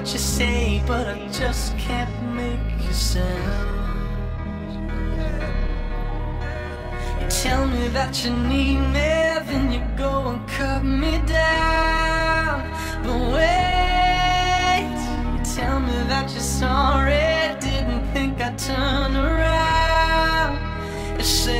what you say, but I just can't make you sound. You tell me that you need me, then you go and cut me down. But wait, you tell me that you're sorry, didn't think I'd turn around. and say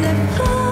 The. go.